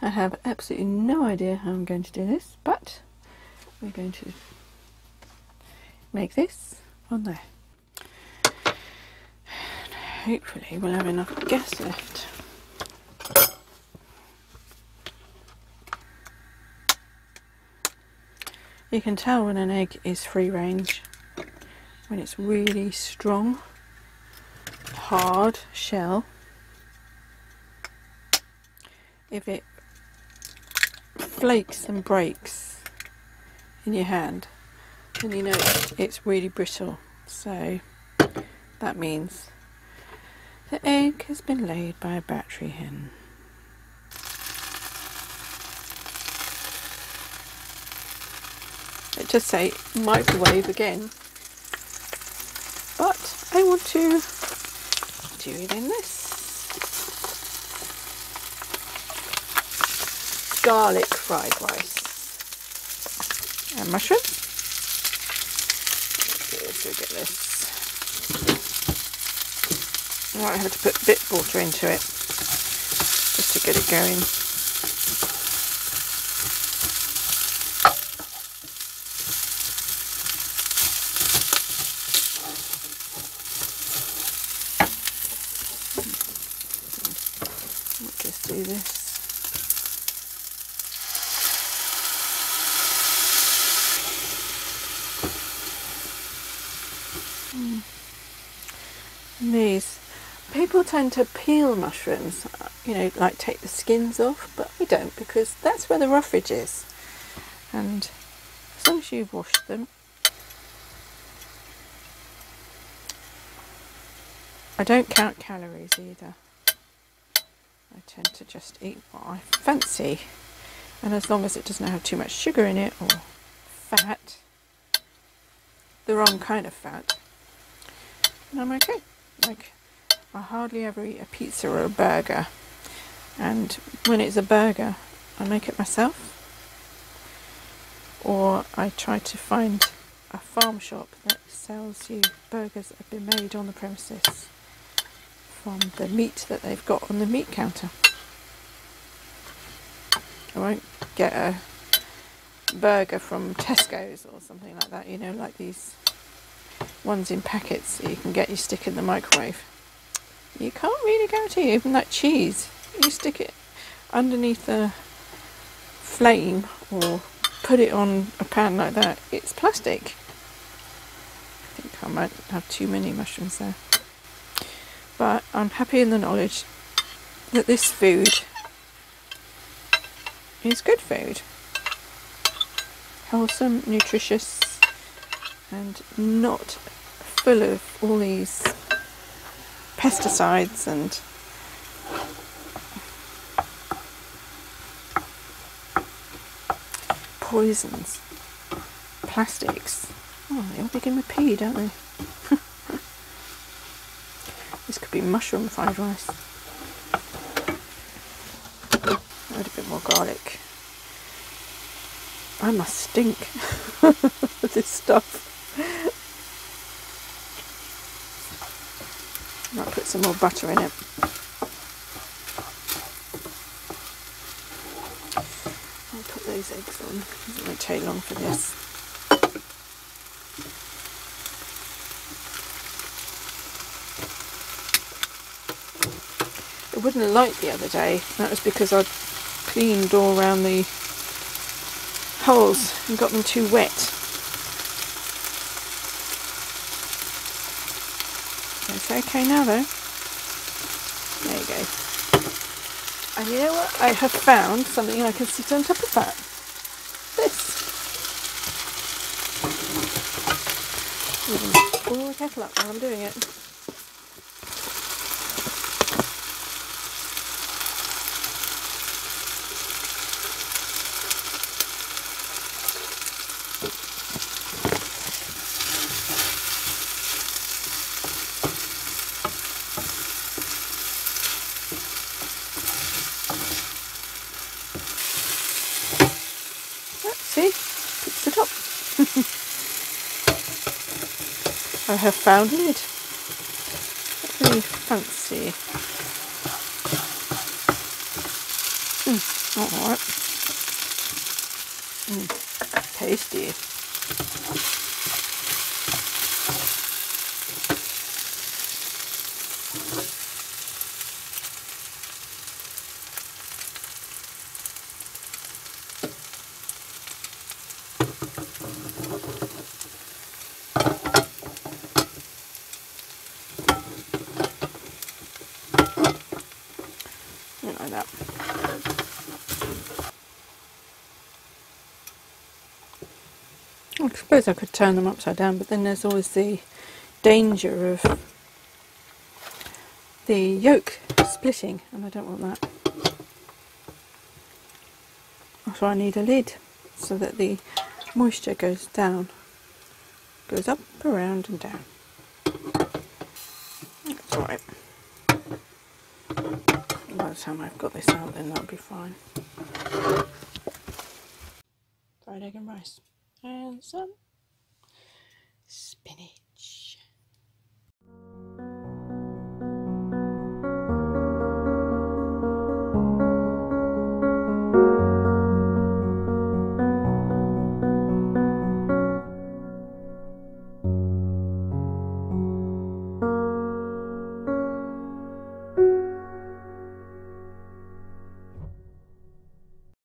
I have absolutely no idea how I'm going to do this, but we're going to make this on there. Hopefully we'll have enough gas left. You can tell when an egg is free range when it's really strong, hard shell. If it flakes and breaks in your hand, then you know it's really brittle. So that means the egg has been laid by a battery hen. It just say microwave again, but I want to do it in this. Garlic fried rice and mushrooms. Let's get this. I might have to put a bit of water into it just to get it going. just do this. These people tend to peel mushrooms, uh, you know, like take the skins off, but we don't because that's where the roughage is. And as long as you've washed them, I don't count calories either. I tend to just eat what I fancy, and as long as it doesn't have too much sugar in it or fat, the wrong kind of fat, and I'm okay. Like, I hardly ever eat a pizza or a burger. And when it's a burger, I make it myself. Or I try to find a farm shop that sells you burgers that have been made on the premises from the meat that they've got on the meat counter. I won't get a burger from Tesco's or something like that, you know, like these ones in packets that you can get, you stick in the microwave. You can't really guarantee, even that cheese, you stick it underneath the flame or put it on a pan like that, it's plastic. I think I might have too many mushrooms there. But I'm happy in the knowledge that this food is good food. Wholesome, nutritious, and not full of all these pesticides and poisons, plastics. Oh, they all begin with P, don't they? this could be mushroom fried rice. Add a bit more garlic. I must stink with this stuff. Might put some more butter in it. I'll put those eggs on. It won't take long for this. It wouldn't light the other day. That was because I'd cleaned all around the holes and got them too wet. It's okay now though. There you go. And you know what? I have found something I can sit on top of that. This. Even pull the kettle up while I'm doing it. See? Puts it up. I have found it. Really fancy. Mm. Alright. Mm, tasty. Like that. I suppose I could turn them upside down, but then there's always the danger of the yolk splitting, and I don't want that. Why I need a lid, so that the moisture goes down, goes up, around and down. That's alright time I've got this out then that'll be fine. Fried egg and rice. And some spinach.